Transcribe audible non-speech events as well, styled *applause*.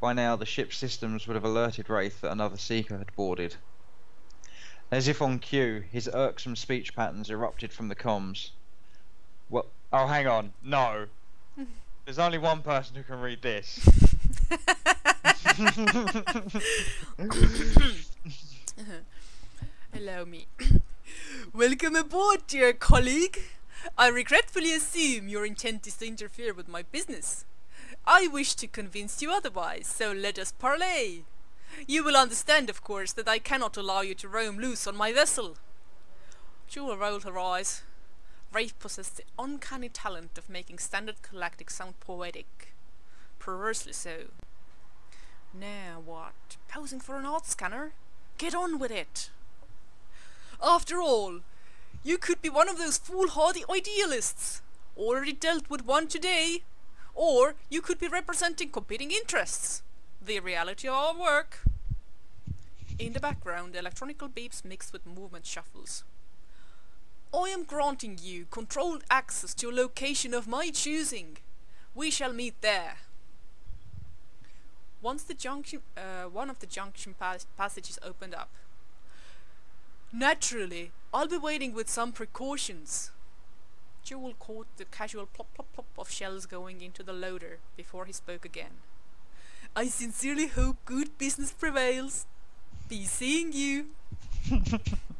By now, the ship's systems would have alerted Wraith that another Seeker had boarded. As if on cue, his irksome speech patterns erupted from the comms. Well, oh, hang on, no. *laughs* There's only one person who can read this. *laughs* Allow me. *coughs* Welcome aboard, dear colleague. I regretfully assume your intent is to interfere with my business. I wish to convince you otherwise, so let us parley. You will understand, of course, that I cannot allow you to roam loose on my vessel. Jewel rolled her eyes. Wraith possessed the uncanny talent of making standard galactic sound poetic. Perversely so. Now what? Posing for an art scanner? Get on with it! After all, you could be one of those foolhardy idealists. Already dealt with one today. Or you could be representing competing interests. The reality of our work. In the background, electronical beeps mixed with movement shuffles. I am granting you controlled access to a location of my choosing. We shall meet there. Once the junction, uh, one of the junction pas passages opened up. Naturally, I'll be waiting with some precautions. Jewel caught the casual plop plop plop of shells going into the loader before he spoke again. I sincerely hope good business prevails. Be seeing you. *laughs*